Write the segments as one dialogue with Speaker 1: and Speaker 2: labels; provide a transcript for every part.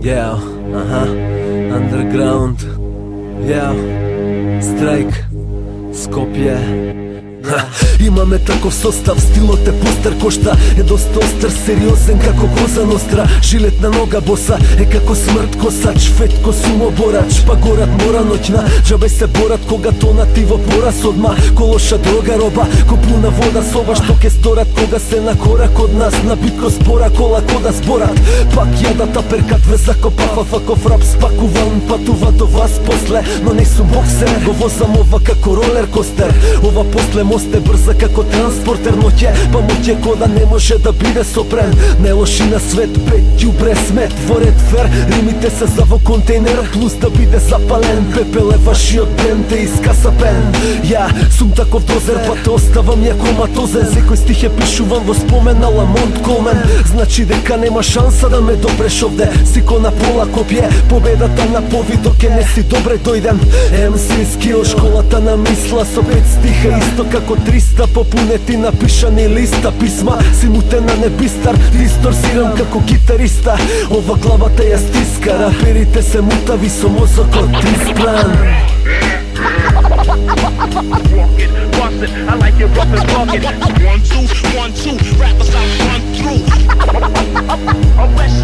Speaker 1: Yeah, aha, underground. Yeah, strike, Skopje. Имаме таков состав, стилот е постер кошта Е доста остар, сериозен како коза ностра. Жилет на нога боса, е како смрт косач Фетко борач, па горат мора ноќна Джабе се борат кога тонати во порас одма. Колоша дрога роба, копуна вода соба Што ке сторат кога се на корак од нас. На битко спора, кола кода зборат. Пак јадата перкат ве закопава Факов фрап спакуван, патува до вас после. Но не сум боксер, го возам ова како ролер костер. Ова после мост е брза како транспортер ноќе Па моќе кода не може да биде сопрен. Не лоши на свет, пет ѓубре смет Во ред фер, римите се за во контейнер Плюс да биде запален, пепел е вашиот ден Те искаса пен. Ја, сум таков дозер, па те оставам ја коматозен Секој стих е пишуван во спомен на Ламонт Колмен. Значи дека нема шанса да ме допреш овде. Сико на пола копие, победата на повидок е не си добре дојден. MC скил, школата на мисла со пет стиха Исто како како 300 попунети напишани листа писма Си мутена не бистар, дисторсирам како гитариста Ова главата ја стиска, раперите се мутави со мозокот испран I like it rough and rugged. One, two, one, two, rappers I run through.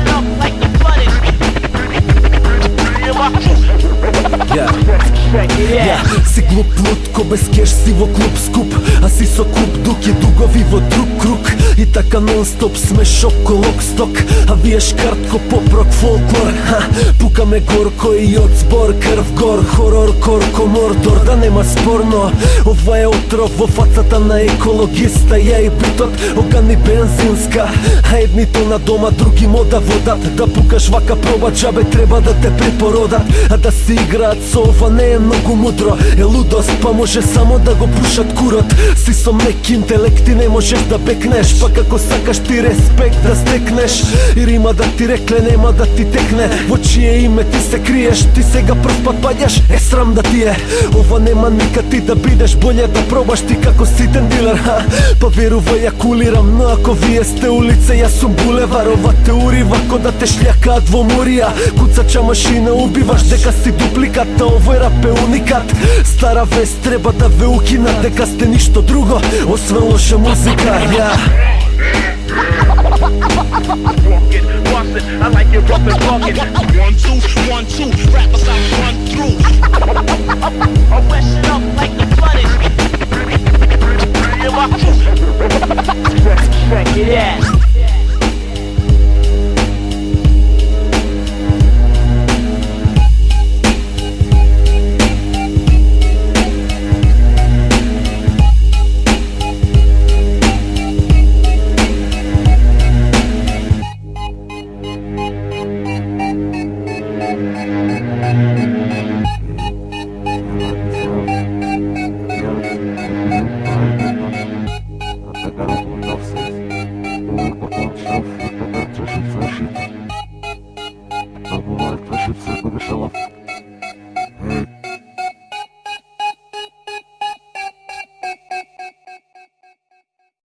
Speaker 1: Yeah. Ja, си глуп лутко без кеш си во клуб скуп. А си со клуб дуки дугови во друг круг. И така нон-стоп сме шоко колок сток. А вие шкартко попрок фолклор Ха, Пукаме горко и од збор крв гор. Хорор корко мордор да нема спорно. Ова е отров во фацата на екологиста. Ја и битот огани бензинска. А едните на дома, други мода водат Да пукаш вака проба джабе треба да те препородат. А да си играат со ова не е многу мудро Е лудост, па може само да го пушат курот. Си со мек интелект и не можеш да бекнеш Па како сакаш ти респект да стекнеш. И рима да ти рекле нема да ти текне. Во чие име ти се криеш Ти сега прв пат паѓаш, е срам да ти е. Ова нема никад ти да бидеш Боле да пробаш ти како ситен дилер ха? Па верувај ја кулирам Но ако вие сте улица, јас сум булевар. Ова те урива ко да те шљакаат во морија Куцача машина убиваш дека си дупликата овој рап е фабрикат Стара вест треба да ве укинат Дека сте ништо друго, освен лоша музика Ја. I like it rough and rugged. One, two, one, two,